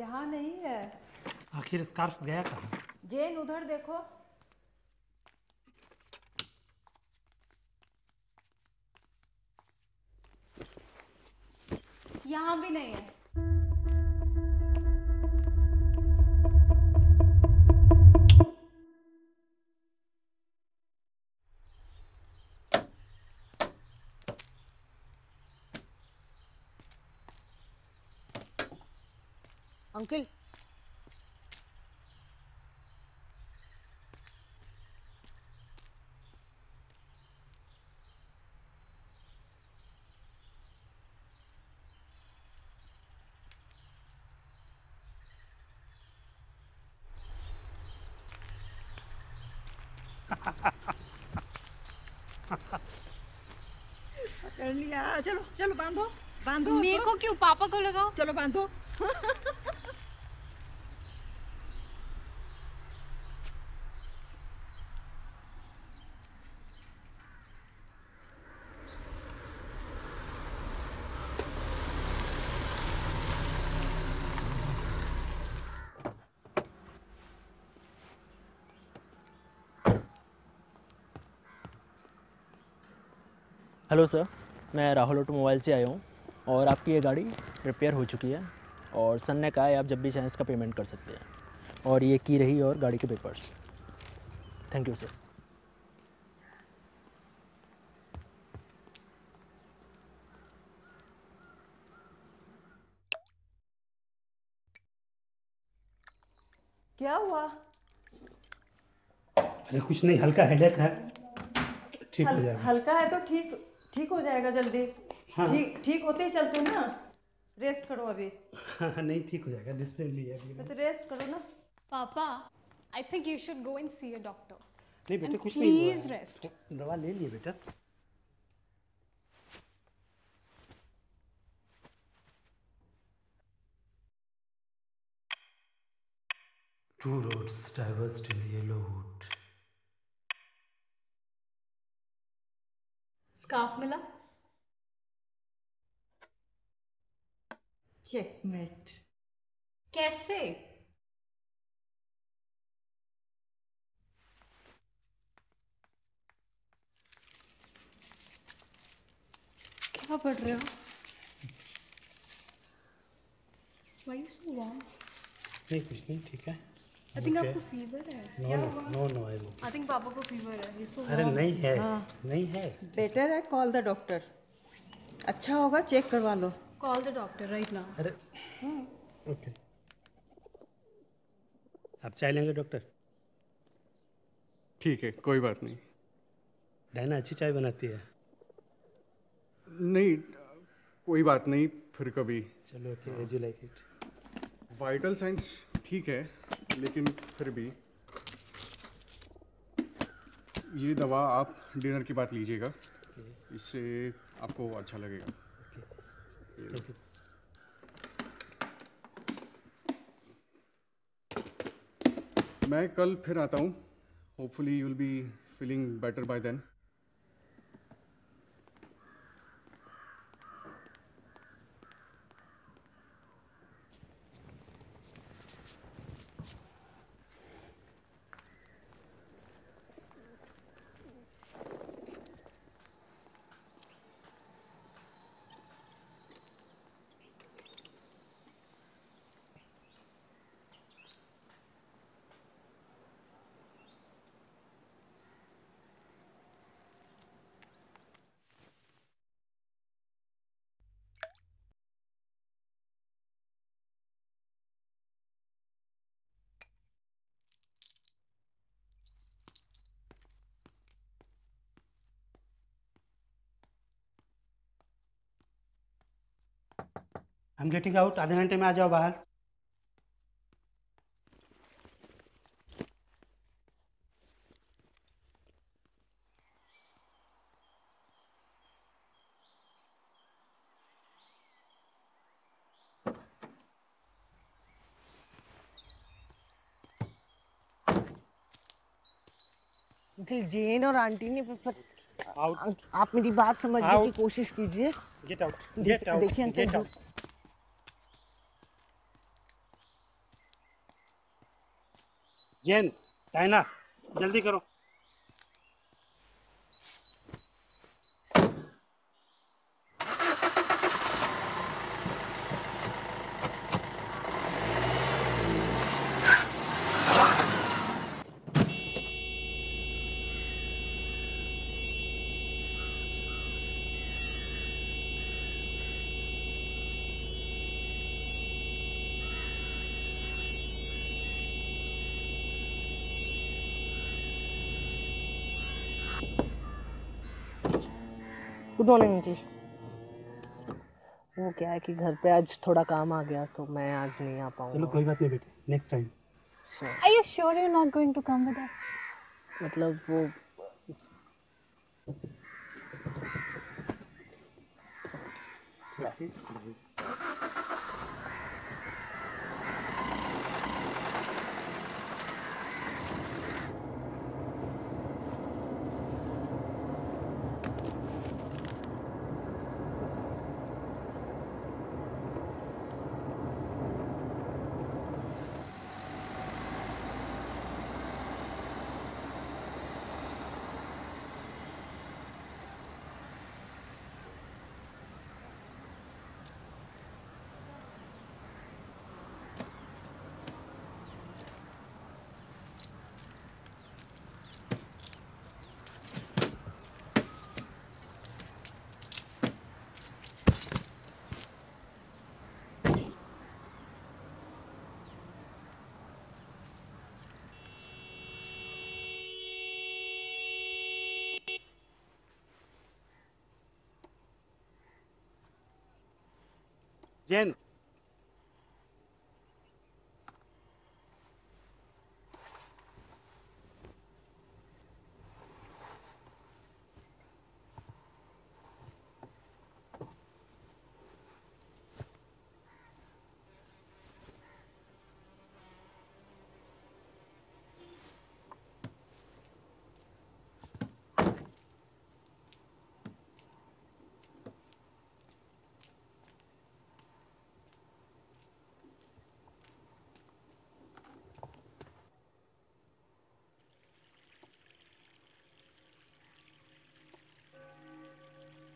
यहाँ नहीं है। आखिर स्कार्फ गया कहाँ? जेन उधर देखो। यहाँ भी नहीं है। अंकल। कर लिया। चलो चलो बांधो बांधो। मेरे को क्यों? पापा को लगाओ। चलो बांधो। हेलो सर मैं राहुल ऑटोमोबाइल से आया हूँ और आपकी ये गाड़ी रिपेयर हो चुकी है और सन ने कहा है आप जब भी चाहें इसका पेमेंट कर सकते हैं और ये की रही और गाड़ी के पेपर्स। थैंक यू सर क्या हुआ? अरे कुछ नहीं हल्का हेडेक है। ठीक हल, हो जाएगा। हल्का है तो ठीक। ठीक हो जाएगा जल्दी हाँ। ठीक ठीक होते ही चलते ना रेस्ट करो अभी हाँ हाँ, नहीं ठीक हो जाएगा डिस्प्ले लिया अभी तो रेस्ट करो ना पापा I think you should go and see a doctor नहीं बेटा कुछ नहीं है। rest. दवा ले लिए बेटा Two roads diverged in a yellow wood. Scarf मिला। चेकमेट कैसे? क्या पढ़ रहे हो? Why you so warm? नहीं कुछ नहीं ठीक है। I think Okay. आपको फीवर है no no I I think पापा को फीवर है। so अरे नहीं है नहीं है। बेटर है कॉल द डॉक्टर अच्छा होगा चेक करवा लो। Call the doctor right now. अरे ओके आप चाय लेंगे डॉक्टर ठीक है कोई बात नहीं। डायना अच्छी चाय बनाती है। नहीं कोई बात नहीं फिर कभी। चलो okay as you like it vital science ठीक है लेकिन फिर भी ये दवा आप डिनर के बाद लीजिएगा। इससे आपको अच्छा लगेगा। मैं कल फिर आता हूँ। Hopefully you will be feeling better bye then I am getting out आधे घंटे में आ जाओ बाहर। जेन और आंटी ने आप मेरी बात समझने की कोशिश कीजिए। गेट आउट गेट आउट देखिए अंकल जैन टाइना जल्दी करो। गुड मॉर्निंग अंकल वो क्या है कि घर पे आज थोड़ा काम आ गया तो मैं आज नहीं आ चलो कोई बात नहीं बेटे next time are you sure you not going to come with us मतलब वो जैन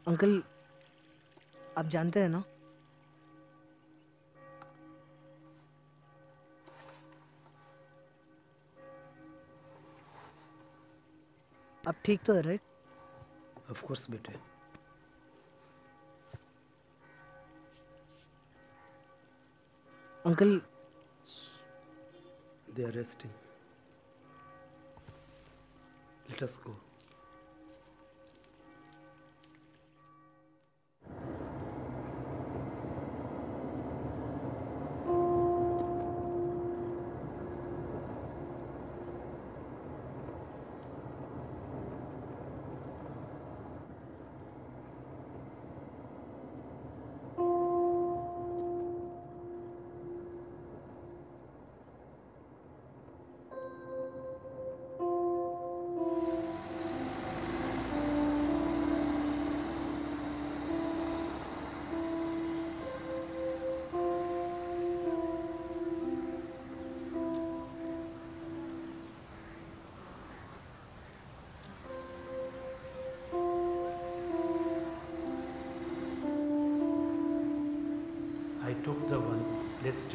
अंकल आप जानते हैं ना? आप ठीक तो है राइट ऑफ़ कोर्स बेटे। Uncle. They are resting let us go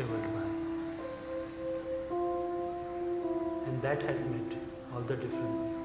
by. And that has made all the difference.